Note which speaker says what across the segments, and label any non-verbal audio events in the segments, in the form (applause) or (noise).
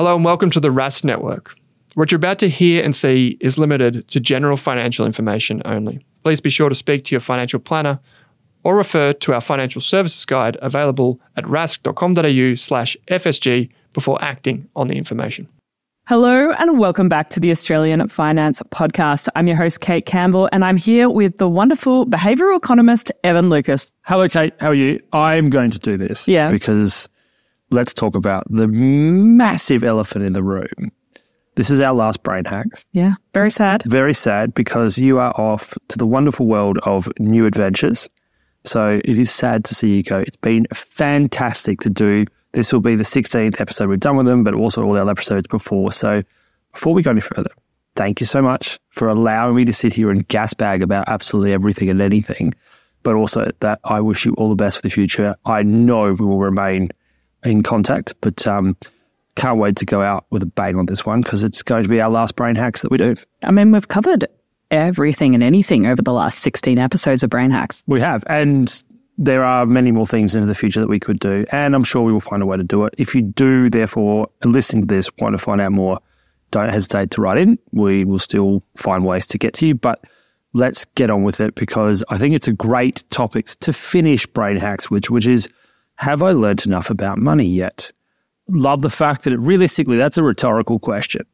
Speaker 1: Hello and welcome to the Rask Network. What you're about to hear and see is limited to general financial information only. Please be sure to speak to your financial planner or refer to our financial services guide available at rask.com.au slash FSG before acting on the information.
Speaker 2: Hello and welcome back to the Australian Finance Podcast. I'm your host, Kate Campbell, and I'm here with the wonderful behavioral economist, Evan Lucas.
Speaker 3: Hello, Kate. How are you? I'm going to do this.
Speaker 2: Yeah.
Speaker 3: Because let's talk about the massive elephant in the room. This is our last brain hacks.
Speaker 2: Yeah, very sad.
Speaker 3: Very sad because you are off to the wonderful world of new adventures. So it is sad to see you go. It's been fantastic to do. This will be the 16th episode we've done with them, but also all the other episodes before. So before we go any further, thank you so much for allowing me to sit here and gas bag about absolutely everything and anything. But also that I wish you all the best for the future. I know we will remain in contact, but um, can't wait to go out with a bang on this one because it's going to be our last brain hacks that we do.
Speaker 2: I mean, we've covered everything and anything over the last 16 episodes of Brain Hacks.
Speaker 3: We have. And there are many more things into the future that we could do. And I'm sure we will find a way to do it. If you do, therefore, listening to this, want to find out more, don't hesitate to write in. We will still find ways to get to you. But let's get on with it because I think it's a great topic to finish Brain Hacks, which, which is have I learned enough about money yet? Love the fact that it, realistically, that's a rhetorical question.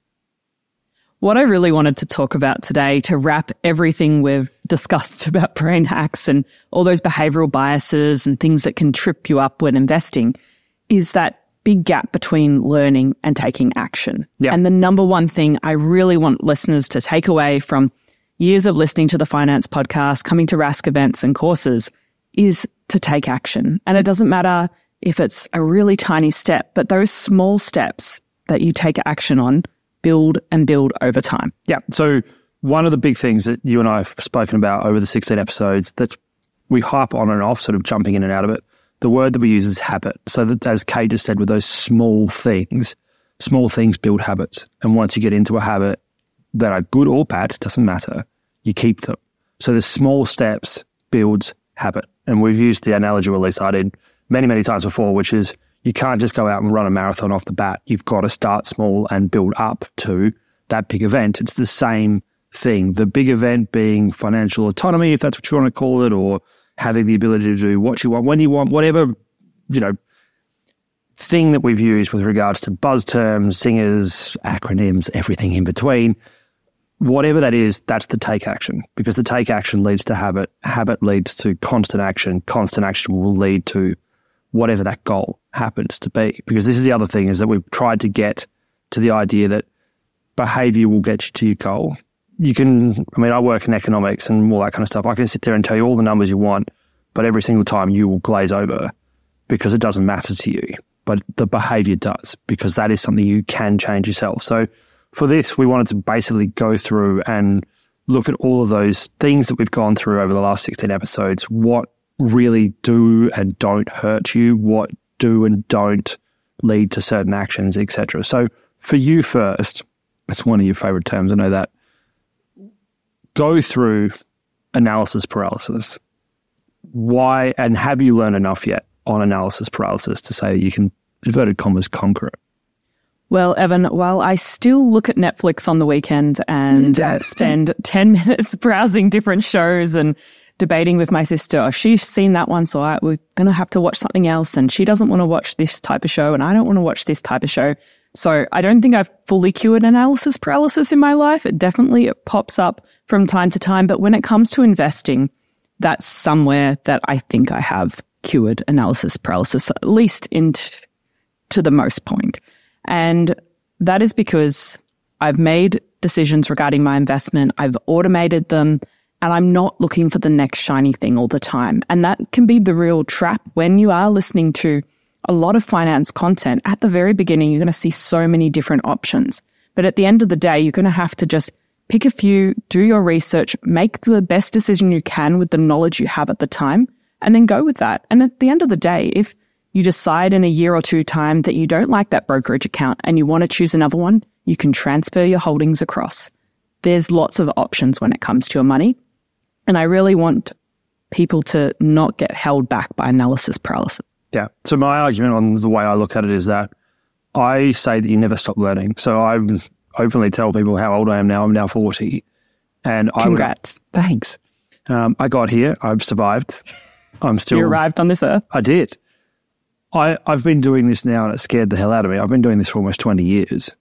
Speaker 2: What I really wanted to talk about today to wrap everything we've discussed (laughs) about brain hacks and all those behavioral biases and things that can trip you up when investing is that big gap between learning and taking action.
Speaker 3: Yeah.
Speaker 2: And the number one thing I really want listeners to take away from years of listening to the finance podcast, coming to Rask events and courses is to take action. And it doesn't matter if it's a really tiny step, but those small steps that you take action on build and build over time.
Speaker 3: Yeah. So one of the big things that you and I have spoken about over the 16 episodes that we hype on and off, sort of jumping in and out of it. The word that we use is habit. So that, as Kate just said, with those small things, small things build habits. And once you get into a habit that are good or bad, doesn't matter, you keep them. So the small steps builds habit. And we've used the analogy, or at least I did many, many times before, which is you can't just go out and run a marathon off the bat. You've got to start small and build up to that big event. It's the same thing. The big event being financial autonomy, if that's what you want to call it, or having the ability to do what you want, when you want, whatever, you know, thing that we've used with regards to buzz terms, singers, acronyms, everything in between. Whatever that is, that's the take action because the take action leads to habit. Habit leads to constant action. Constant action will lead to whatever that goal happens to be. Because this is the other thing is that we've tried to get to the idea that behavior will get you to your goal. You can, I mean, I work in economics and all that kind of stuff. I can sit there and tell you all the numbers you want, but every single time you will glaze over because it doesn't matter to you. But the behavior does because that is something you can change yourself. So for this, we wanted to basically go through and look at all of those things that we've gone through over the last 16 episodes. What really do and don't hurt you? What do and don't lead to certain actions, etc. So for you first, it's one of your favorite terms. I know that. Go through analysis paralysis. Why and have you learned enough yet on analysis paralysis to say that you can inverted commas conquer it?
Speaker 2: Well, Evan, while I still look at Netflix on the weekend and (laughs) uh, spend 10 (laughs) minutes browsing different shows and debating with my sister, oh, she's seen that one, so I, we're going to have to watch something else. And she doesn't want to watch this type of show, and I don't want to watch this type of show. So I don't think I've fully cured analysis paralysis in my life. It definitely it pops up from time to time. But when it comes to investing, that's somewhere that I think I have cured analysis paralysis, at least into to the most point. And that is because I've made decisions regarding my investment. I've automated them and I'm not looking for the next shiny thing all the time. And that can be the real trap when you are listening to a lot of finance content. At the very beginning, you're going to see so many different options. But at the end of the day, you're going to have to just pick a few, do your research, make the best decision you can with the knowledge you have at the time, and then go with that. And at the end of the day, if you decide in a year or two time that you don't like that brokerage account and you want to choose another one, you can transfer your holdings across. There's lots of options when it comes to your money. And I really want people to not get held back by analysis paralysis.
Speaker 3: Yeah. So my argument on the way I look at it is that I say that you never stop learning. So I openly tell people how old I am now. I'm now 40. And
Speaker 2: Congrats.
Speaker 3: I would, thanks. Um, I got here. I've survived. I'm still.
Speaker 2: You arrived on this earth.
Speaker 3: I did. I, I've been doing this now and it scared the hell out of me. I've been doing this for almost 20 years.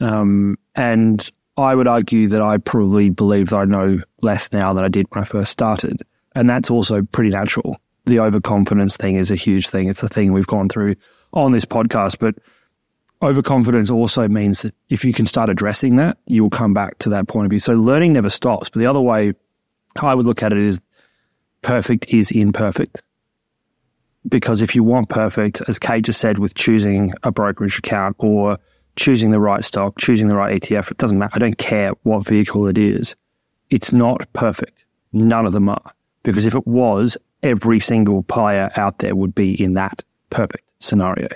Speaker 3: Um, and I would argue that I probably believe that I know less now than I did when I first started. And that's also pretty natural. The overconfidence thing is a huge thing. It's a thing we've gone through on this podcast. But overconfidence also means that if you can start addressing that, you will come back to that point of view. So learning never stops. But the other way I would look at it is perfect is imperfect because if you want perfect, as Kate just said, with choosing a brokerage account or choosing the right stock, choosing the right ETF, it doesn't matter. I don't care what vehicle it is. It's not perfect. None of them are. Because if it was, every single player out there would be in that perfect scenario.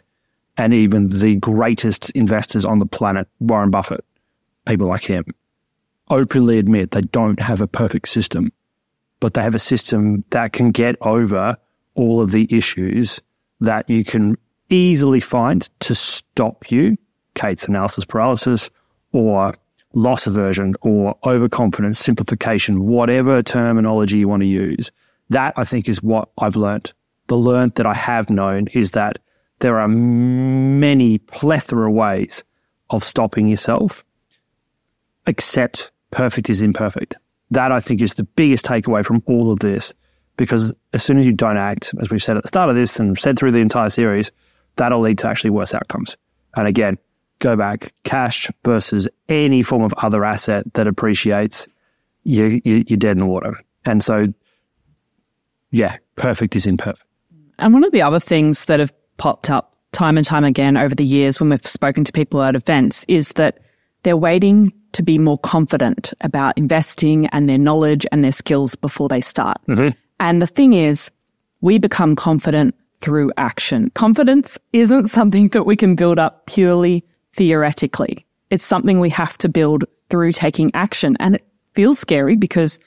Speaker 3: And even the greatest investors on the planet, Warren Buffett, people like him, openly admit they don't have a perfect system, but they have a system that can get over all of the issues that you can easily find to stop you, Kate's analysis paralysis, or loss aversion, or overconfidence, simplification, whatever terminology you want to use. That I think is what I've learned. The learned that I have known is that there are many plethora ways of stopping yourself, except perfect is imperfect. That I think is the biggest takeaway from all of this because as soon as you don't act, as we've said at the start of this and said through the entire series, that'll lead to actually worse outcomes. And again, go back, cash versus any form of other asset that appreciates, you, you, you're dead in the water. And so, yeah, perfect is imperfect.
Speaker 2: And one of the other things that have popped up time and time again over the years when we've spoken to people at events is that they're waiting to be more confident about investing and their knowledge and their skills before they start. Mm-hmm. And the thing is, we become confident through action. Confidence isn't something that we can build up purely theoretically. It's something we have to build through taking action. And it feels scary because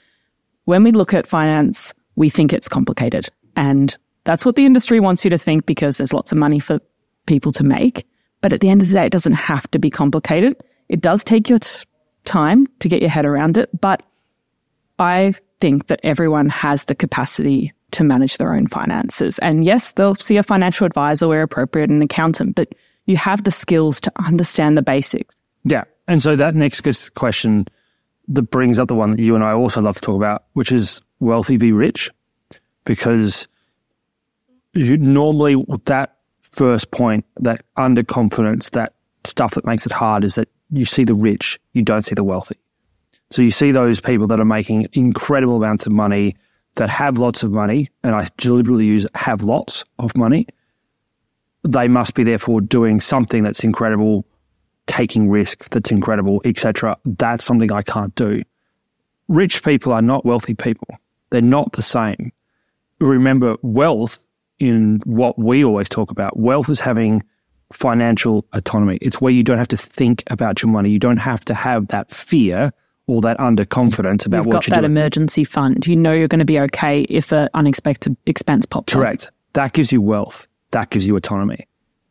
Speaker 2: when we look at finance, we think it's complicated. And that's what the industry wants you to think because there's lots of money for people to make. But at the end of the day, it doesn't have to be complicated. It does take your t- time to get your head around it. But I think that everyone has the capacity to manage their own finances. And yes, they'll see a financial advisor where appropriate, an accountant, but you have the skills to understand the basics.
Speaker 3: Yeah. And so that next question that brings up the one that you and I also love to talk about, which is wealthy v rich, because you normally that first point, that underconfidence, that stuff that makes it hard is that you see the rich, you don't see the wealthy. So you see those people that are making incredible amounts of money, that have lots of money, and I deliberately use have lots of money. They must be therefore doing something that's incredible, taking risk that's incredible, etc. That's something I can't do. Rich people are not wealthy people. They're not the same. Remember, wealth in what we always talk about, wealth is having financial autonomy. It's where you don't have to think about your money. You don't have to have that fear all that underconfident about
Speaker 2: You've
Speaker 3: what
Speaker 2: got
Speaker 3: you're
Speaker 2: that emergency fund. You know you're going to be okay if an unexpected expense pops up.
Speaker 3: Correct. That gives you wealth. That gives you autonomy.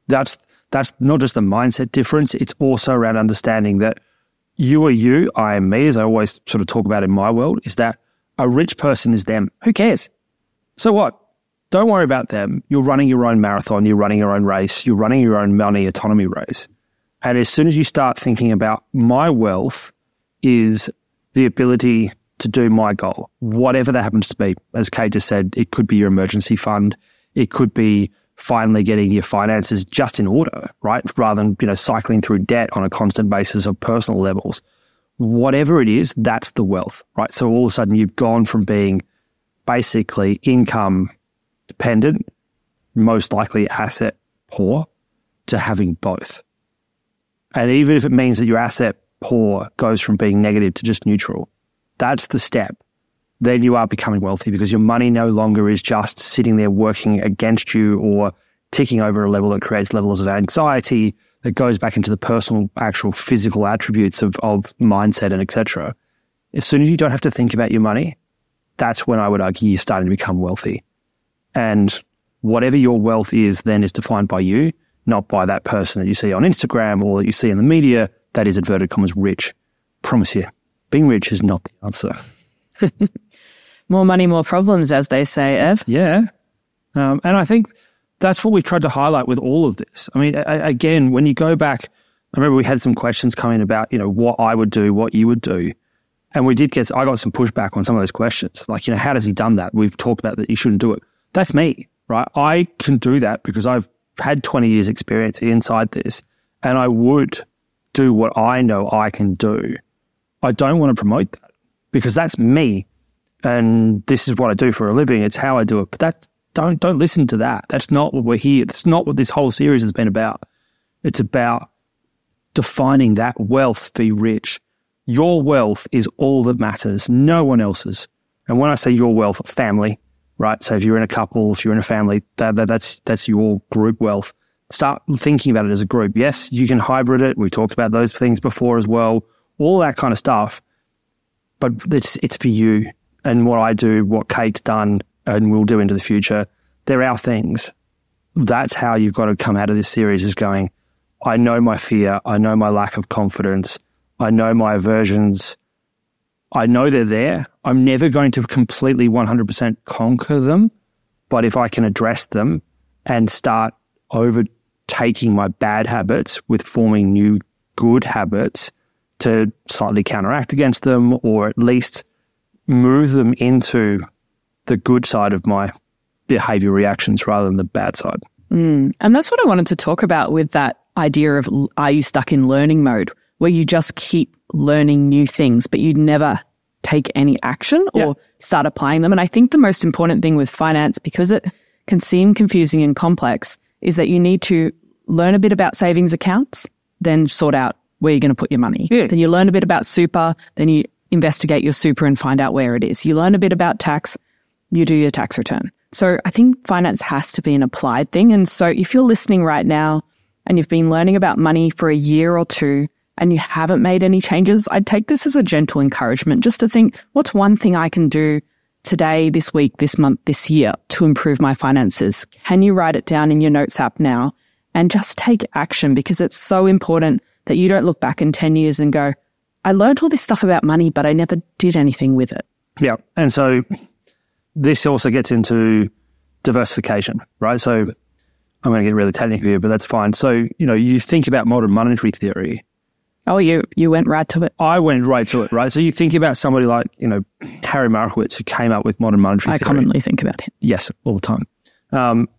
Speaker 3: That's that's not just a mindset difference. It's also around understanding that you are you, I am me, as I always sort of talk about in my world, is that a rich person is them. Who cares? So what? Don't worry about them. You're running your own marathon, you're running your own race, you're running your own money autonomy race. And as soon as you start thinking about my wealth is the ability to do my goal, whatever that happens to be. As Kate just said, it could be your emergency fund. It could be finally getting your finances just in order, right? Rather than, you know, cycling through debt on a constant basis of personal levels. Whatever it is, that's the wealth, right? So all of a sudden you've gone from being basically income dependent, most likely asset poor, to having both. And even if it means that your asset poor goes from being negative to just neutral. That's the step. Then you are becoming wealthy because your money no longer is just sitting there working against you or ticking over a level that creates levels of anxiety that goes back into the personal, actual physical attributes of, of mindset and etc. As soon as you don't have to think about your money, that's when I would argue you're starting to become wealthy. And whatever your wealth is then is defined by you. not by that person that you see on Instagram or that you see in the media that is inverted commas rich. Promise you, being rich is not the answer. (laughs)
Speaker 2: more money, more problems, as they say, Ev.
Speaker 3: Yeah. Um, and I think that's what we've tried to highlight with all of this. I mean, a- again, when you go back, I remember we had some questions coming about, you know, what I would do, what you would do. And we did get, I got some pushback on some of those questions. Like, you know, how does he done that? We've talked about that you shouldn't do it. That's me, right? I can do that because I've had 20 years experience inside this and I would do what I know I can do. I don't want to promote that because that's me and this is what I do for a living. It's how I do it. But that don't don't listen to that. That's not what we're here. That's not what this whole series has been about. It's about defining that wealth be rich. Your wealth is all that matters, no one else's. And when I say your wealth, family, right? So if you're in a couple, if you're in a family, that, that, that's that's your group wealth. Start thinking about it as a group. Yes, you can hybrid it. We talked about those things before as well. All that kind of stuff. But it's it's for you and what I do, what Kate's done, and will do into the future. They're our things. That's how you've got to come out of this series is going, I know my fear. I know my lack of confidence. I know my aversions. I know they're there. I'm never going to completely 100% conquer them. But if I can address them and start overtaking my bad habits with forming new good habits to slightly counteract against them or at least move them into the good side of my behavior reactions rather than the bad side.
Speaker 2: Mm. And that's what I wanted to talk about with that idea of are you stuck in learning mode where you just keep learning new things, but you never take any action or yeah. start applying them. And I think the most important thing with finance, because it can seem confusing and complex, is that you need to learn a bit about savings accounts, then sort out where you're going to put your money. Yeah. Then you learn a bit about super, then you investigate your super and find out where it is. You learn a bit about tax, you do your tax return. So I think finance has to be an applied thing. And so if you're listening right now and you've been learning about money for a year or two and you haven't made any changes, I'd take this as a gentle encouragement just to think, what's one thing I can do today, this week, this month, this year to improve my finances? Can you write it down in your notes app now and just take action because it's so important that you don't look back in 10 years and go, I learned all this stuff about money, but I never did anything with it.
Speaker 3: Yeah. And so this also gets into diversification, right? So I'm going to get really technical here, but that's fine. So, you know, you think about modern monetary theory.
Speaker 2: Oh, you you went right to it.
Speaker 3: I went right to it, right? So you think about somebody like, you know, Harry Markowitz, who came up with modern monetary
Speaker 2: I
Speaker 3: theory.
Speaker 2: I commonly think about him.
Speaker 3: Yes, all the time. Um,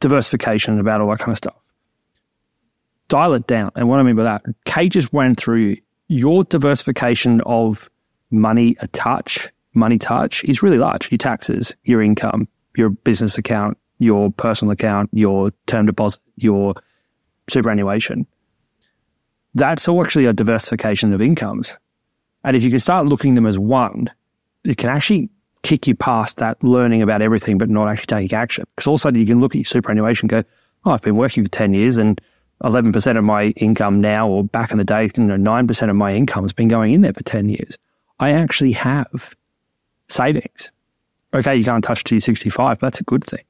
Speaker 3: diversification, about all that kind of stuff. Dial it down. And what I mean by that, Kate just went through your diversification of money a touch money touch is really large. Your taxes, your income, your business account, your personal account, your term deposit, your superannuation. That's all actually a diversification of incomes. And if you can start looking them as one, it can actually kick you past that learning about everything but not actually taking action. Because all of a sudden you can look at your superannuation and go, oh, I've been working for 10 years and 11% of my income now or back in the day, you know, 9% of my income has been going in there for 10 years. I actually have savings. Okay, you can't touch to 65, but that's a good thing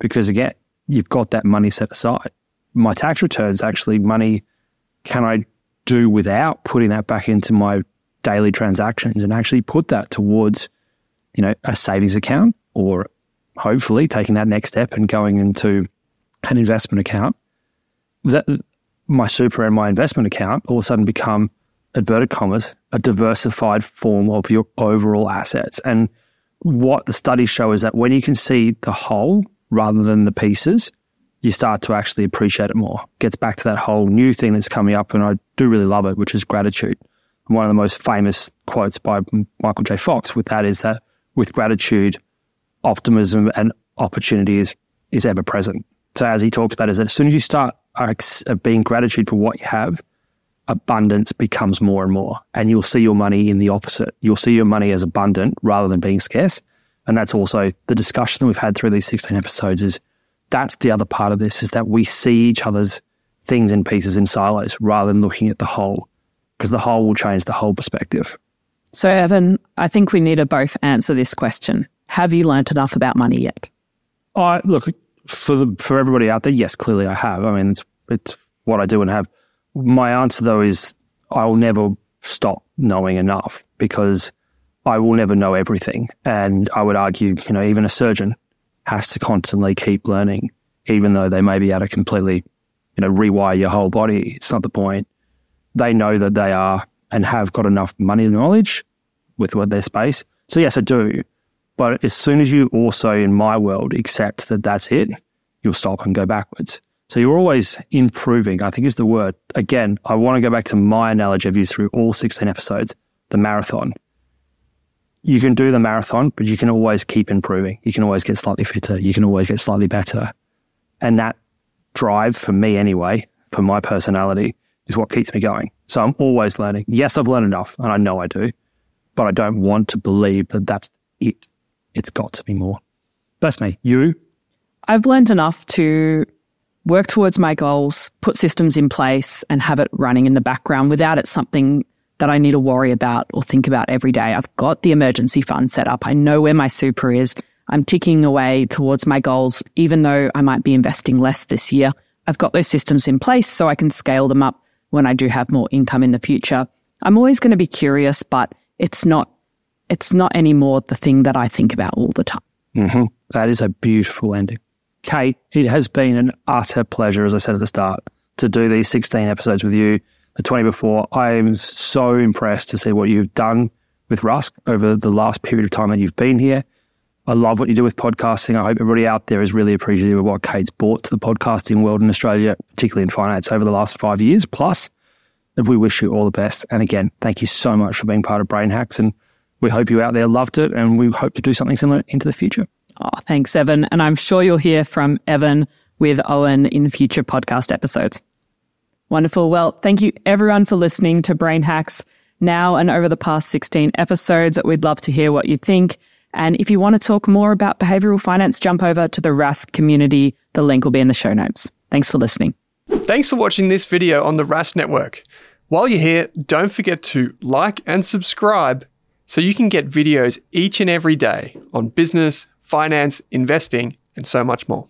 Speaker 3: because again, you've got that money set aside. My tax returns actually money can I do without putting that back into my daily transactions and actually put that towards, you know, a savings account or hopefully taking that next step and going into an investment account. That my super and my investment account all of a sudden become inverted commas, a diversified form of your overall assets. And what the studies show is that when you can see the whole rather than the pieces, you start to actually appreciate it more. Gets back to that whole new thing that's coming up, and I do really love it, which is gratitude. One of the most famous quotes by Michael J. Fox with that is that with gratitude, optimism and opportunity is, is ever present. So as he talks about, is that as soon as you start uh, being gratitude for what you have, abundance becomes more and more. And you'll see your money in the opposite. You'll see your money as abundant rather than being scarce. And that's also the discussion that we've had through these 16 episodes is that's the other part of this is that we see each other's things in pieces in silos rather than looking at the whole because the whole will change the whole perspective.
Speaker 2: So, Evan, I think we need to both answer this question. Have you learnt enough about money yet?
Speaker 3: I look, for the for everybody out there, yes, clearly I have. I mean, it's it's what I do and have. My answer though is I'll never stop knowing enough because I will never know everything. And I would argue, you know, even a surgeon has to constantly keep learning, even though they may be able to completely, you know, rewire your whole body. It's not the point. They know that they are and have got enough money knowledge with what their space. So yes, I do. But as soon as you also, in my world, accept that that's it, you'll stop and go backwards. So you're always improving, I think is the word. Again, I want to go back to my analogy I've used through all 16 episodes, the marathon. You can do the marathon, but you can always keep improving. You can always get slightly fitter. You can always get slightly better. And that drive for me anyway, for my personality, is what keeps me going. So I'm always learning. Yes, I've learned enough, and I know I do, but I don't want to believe that that's it. It's got to be more. That's me. You?
Speaker 2: I've learned enough to work towards my goals, put systems in place, and have it running in the background without it something that I need to worry about or think about every day. I've got the emergency fund set up. I know where my super is. I'm ticking away towards my goals, even though I might be investing less this year. I've got those systems in place so I can scale them up when I do have more income in the future. I'm always going to be curious, but it's not it's not anymore the thing that I think about all the time.
Speaker 3: Mm-hmm. That is a beautiful ending. Kate, it has been an utter pleasure, as I said at the start, to do these 16 episodes with you, 20 before. I am so impressed to see what you've done with Rask over the last period of time that you've been here. I love what you do with podcasting. I hope everybody out there is really appreciative of what Kate's brought to the podcasting world in Australia, particularly in finance over the last five years plus. And we wish you all the best. And again, thank you so much for being part of Brain Hacks. And we hope you out there loved it. And we hope to do something similar into the future.
Speaker 2: Oh, thanks, Evan. And I'm sure you'll hear from Evan with Owen in future podcast episodes. Wonderful. Well, thank you everyone for listening to Brain Hacks now and over the past 16 episodes. We'd love to hear what you think. And if you want to talk more about behavioral finance, jump over to the Rask community. The link will be in the show notes. Thanks for listening.
Speaker 1: Thanks for watching this video on the Rask Network. While you're here, don't forget to like and subscribe so you can get videos each and every day on business, finance, investing, and so much more.